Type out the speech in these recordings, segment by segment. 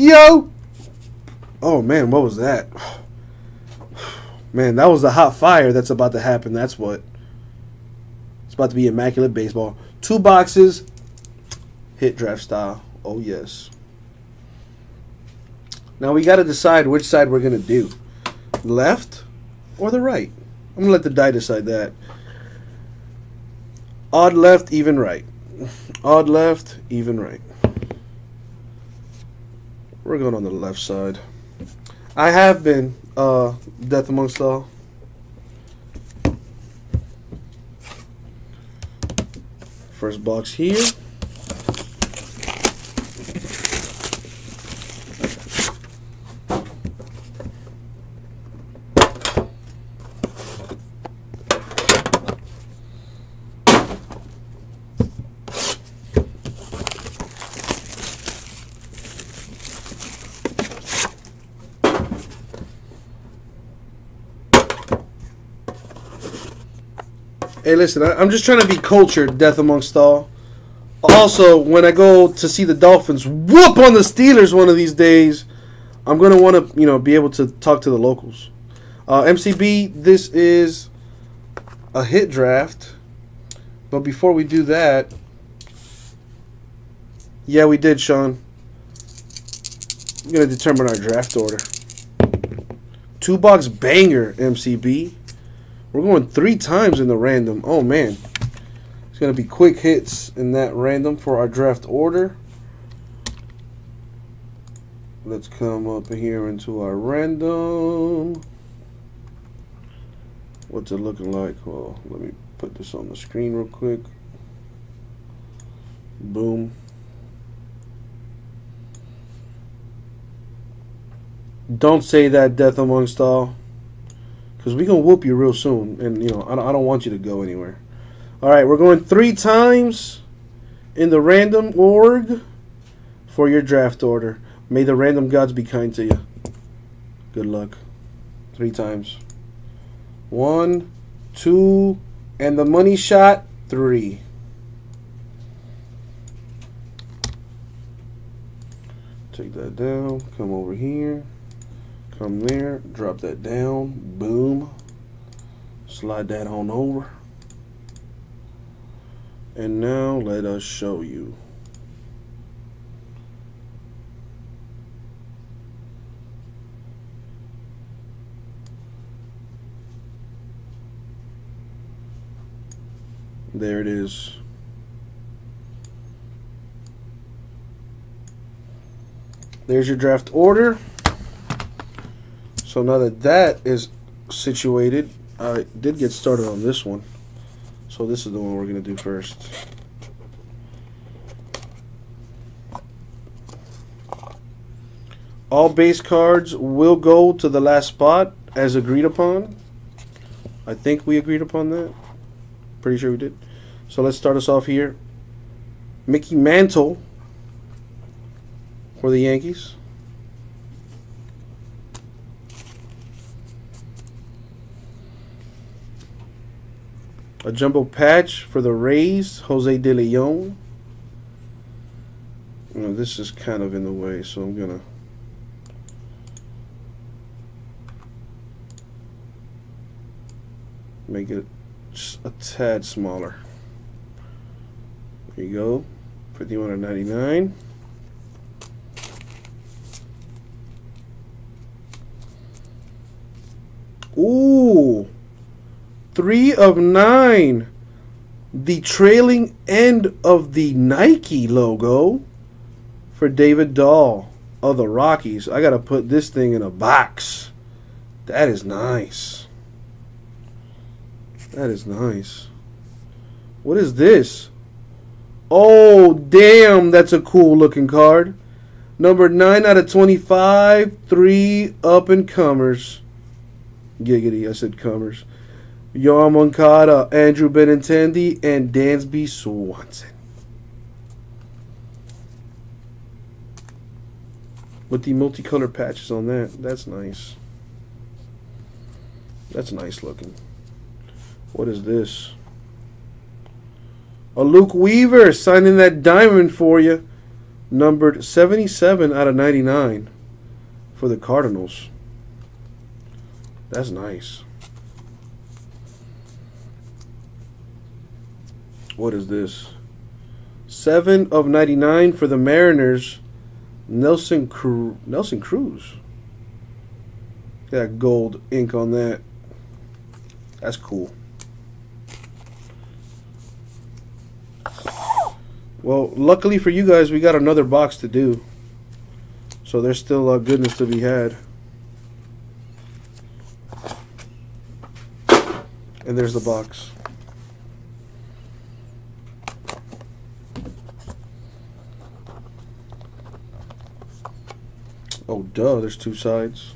Yo! Oh man, what was that? Man, that was the hot fire that's about to happen. That's what. It's about to be immaculate baseball. Two boxes. Hit draft style. Oh, yes. Now we got to decide which side we're going to do left or the right. I'm going to let the die decide that. Odd left, even right. Odd left, even right. We're going on the left side. I have been uh, Death Amongst All. First box here. Hey, listen, I, I'm just trying to be cultured, Death Amongst All. Also, when I go to see the Dolphins whoop on the Steelers one of these days, I'm going to want to, you know, be able to talk to the locals. Uh, MCB, this is a hit draft. But before we do that, yeah, we did, Sean. Going to determine our draft order. Two box banger, MCB. We're going three times in the random. Oh, man. It's going to be quick hits in that random for our draft order. Let's come up here into our random. What's it looking like? Well, let me put this on the screen real quick. Boom. Don't say that, Death Amongst All. Because going to whoop you real soon. And, you know, I don't, I don't want you to go anywhere. All right, we're going three times in the random org for your draft order. May the random gods be kind to you. Good luck. Three times. One, two, and the money shot, three. Take that down. Come over here. Come there, drop that down, boom. Slide that on over. And now let us show you. There it is. There's your draft order. So now that that is situated, I did get started on this one. So this is the one we're going to do first. All base cards will go to the last spot as agreed upon. I think we agreed upon that. Pretty sure we did. So let's start us off here. Mickey Mantle for the Yankees. A jumbo patch for the Rays, Jose De Leon. Know, this is kind of in the way, so I'm going to make it a tad smaller. There you go. 5199. Ooh. Three of nine. The trailing end of the Nike logo for David Dahl of the Rockies. I got to put this thing in a box. That is nice. That is nice. What is this? Oh, damn, that's a cool looking card. Number 9 out of 25, three up and comers. Giggity, I said comers. Yoan Moncada, Andrew Benintendi, and Dansby Swanson. With the multicolored patches on that. That's nice. That's nice looking. What is this? A Luke Weaver signing that diamond for you. Numbered 77 out of 99 for the Cardinals. That's nice. What is this? 7 of 99 for the Mariners. Nelson Cru- Nelson Cruz. Got gold ink on that. That's cool. Well, luckily for you guys, we got another box to do. So there's still uh, goodness to be had. And there's the box. Oh, duh, there's two sides.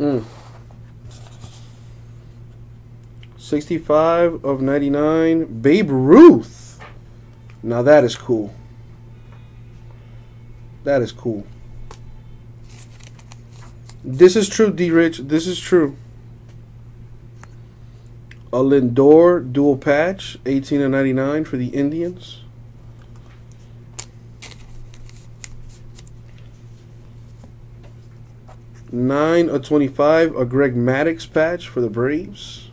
Mm. 65 of 99. Babe Ruth. Now that is cool. That is cool. This is true, D Rich. This is true. A Lindor dual patch, 18 of 99 for the Indians. Nine of 25, a Greg Maddux patch for the Braves.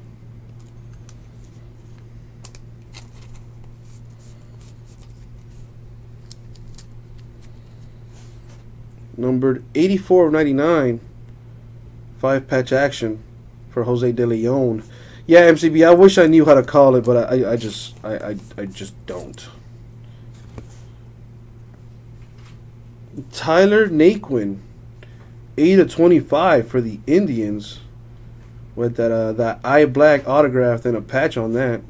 Numbered 84 of 99, five patch action for Jose De Leon. Yeah, MCB, I wish I knew how to call it, but I, I just, I, I, I just don't. Tyler Naquin. 8 of 25 for the Indians with that uh, that eye black autograph and a patch on that.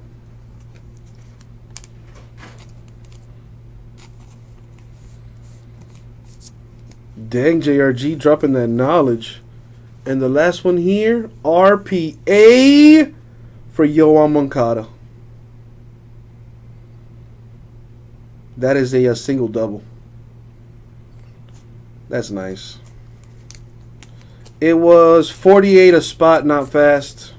Dang, JRG dropping that knowledge. And the last one here, RPA for Yoan Moncada. That is a, a single double. That's nice. It was 48 a spot, not fast.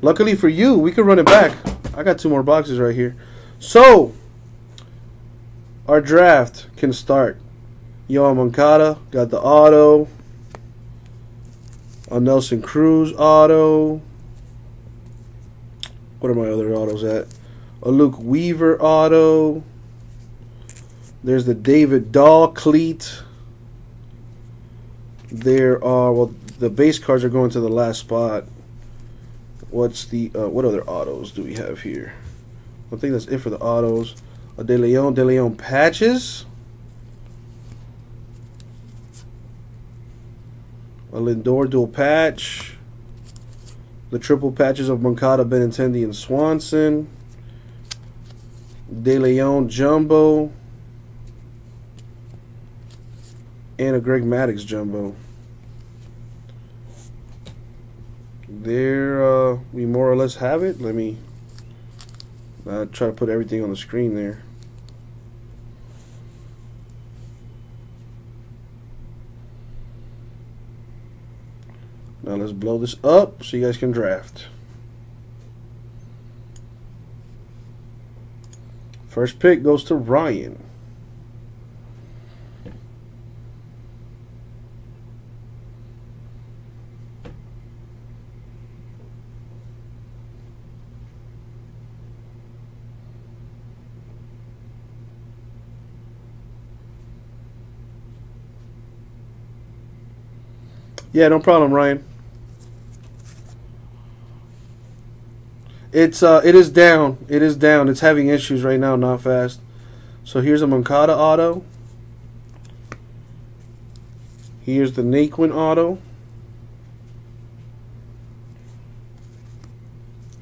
Luckily for you, we could run it back. I got two more boxes right here. So, our draft can start. Yoan Moncada got the auto. A Nelson Cruz auto. What are my other autos at? A Luke Weaver auto. There's the David Dahl cleat. There are well, the base cards are going to the last spot. What's the uh, what other autos do we have here? I think that's it for the autos. A De Leon, De Leon patches. A Lindor dual patch. The triple patches of Moncada, Benintendi, and Swanson. De Leon jumbo. and a Greg Maddux jumbo. There, uh, we more or less have it. Let me uh, try to put everything on the screen there. Now let's blow this up so you guys can draft. First pick goes to Ryan. Yeah, no problem, Ryan. It's uh, it is down. It is down. It's having issues right now, not fast. So here's a Moncada auto. Here's the Naquin auto.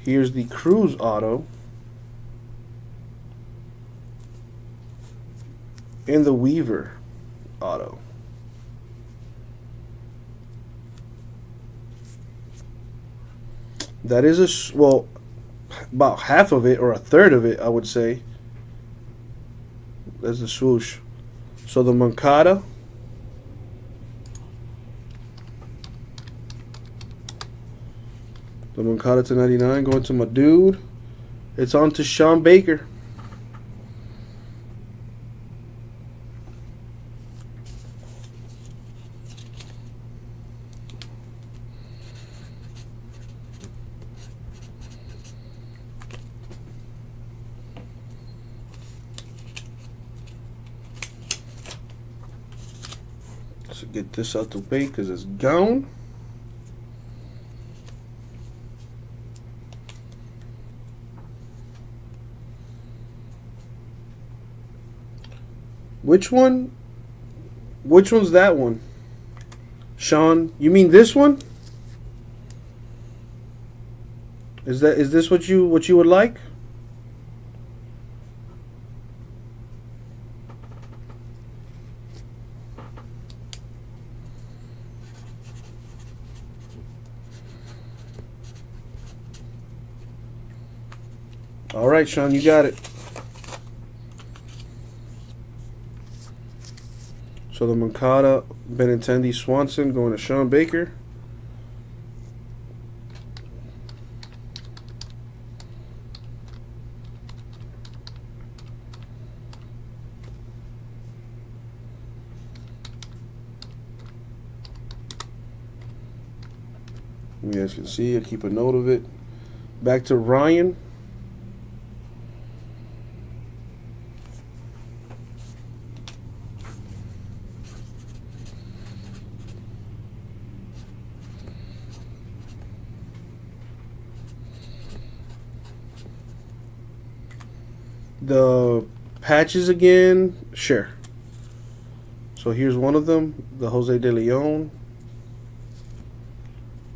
Here's the Cruz auto. And the Weaver auto. That is a well, about half of it or a third of it, I would say. That's the swoosh. So the Moncada. The Moncada to 99 going to my dude. It's on to Sean Baker. So get this out the way because it's gone. Which one? Which one's that one? Sean, you mean this one? Is that is this what you what you would like? Right, Sean, you got it. So the Moncada, Benintendi, Swanson going to Sean Baker. You guys can see, I keep a note of it. Back to Ryan. The patches again, sure. So here's one of them, the Jose De Leon.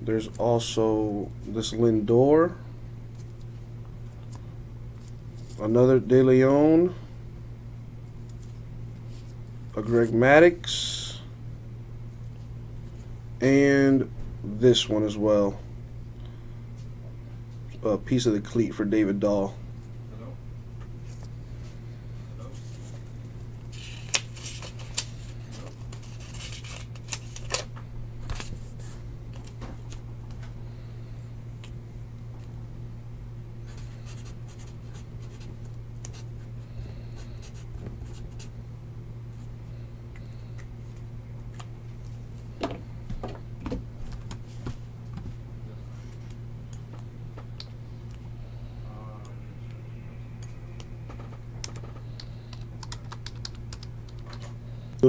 There's also this Lindor. Another De Leon. A Greg Maddux. And this one as well. A piece of the cleat for David Dahl.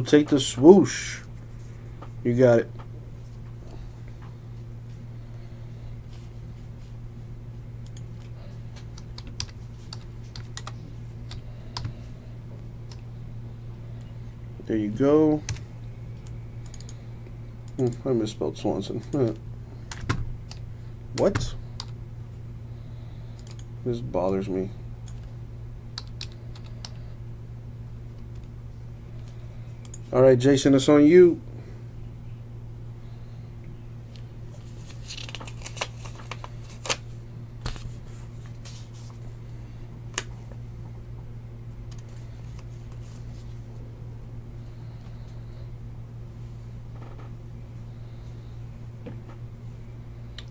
Take the swoosh. You got it. There you go. Hmm, I misspelled Swanson. What? This bothers me. All right, Jason, it's on you.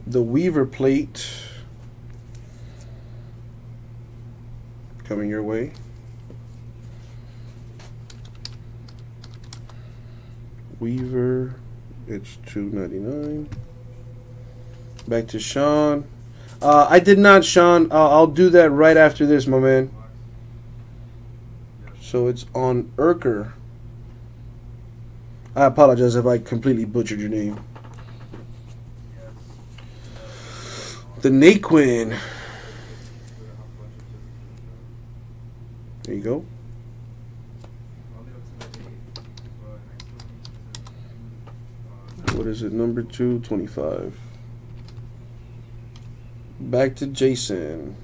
The Weaver plate coming your way. Weaver, it's two ninety nine. Back to Sean. Uh, I did not, Sean. Uh, I'll do that right after this, my man. So it's on Urker. I apologize if I completely butchered your name. The Naquin. There you go. What is it? Number 225. Back to Jason.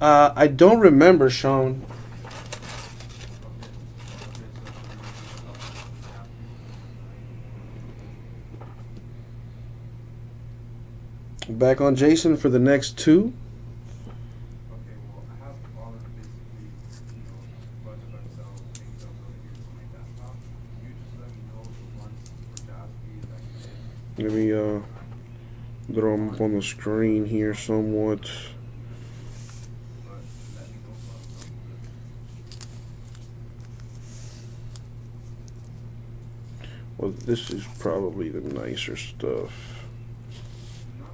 Uh, I don't remember, Sean. Back on Jason for the next two. Let me uh, draw them up on the screen here somewhat. Well, this is probably the nicer stuff. No.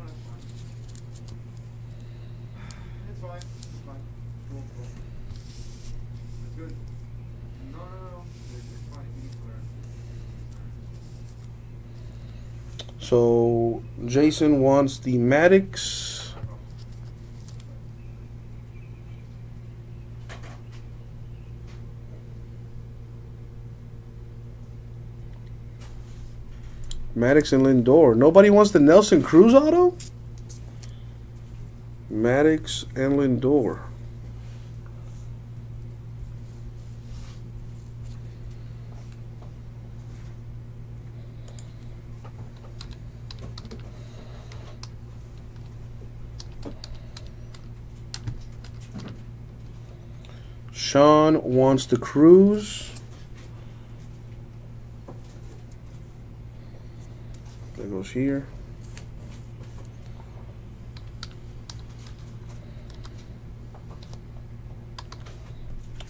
No, it's quite easier. So Jason wants the Maddux. Maddux and Lindor. Nobody wants the Nelson Cruz auto? Maddux and Lindor. Sean wants to Cruz. That goes here.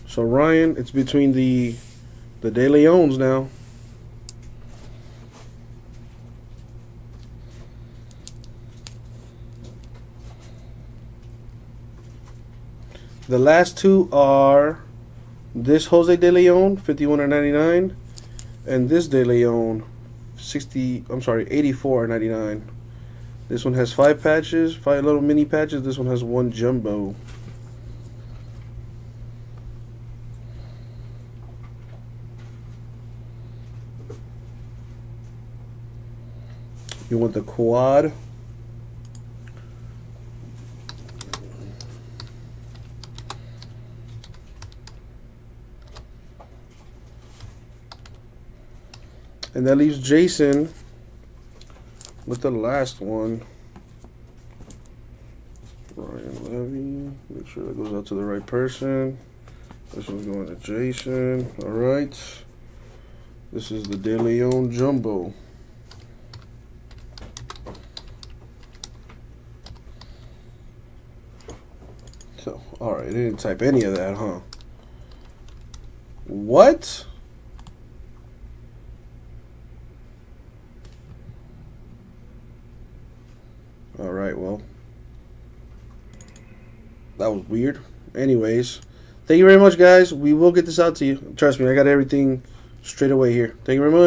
So Ryan, it's between the the De Leons now. The last two are this Jose De Leon, 51 99, and this De Leon, 60. I'm sorry, 84 99. This one has five patches, five little mini patches. This one has one jumbo. You want the quad? And that leaves Jason with the last one. Ryan Levy. Make sure that goes out to the right person. This one's going to Jason. All right. This is the De Leon Jumbo. So, all right. didn't type any of that, huh? What? All right, well, that was weird. Anyways, thank you very much, guys. We will get this out to you. Trust me, I got everything straight away here. Thank you very much.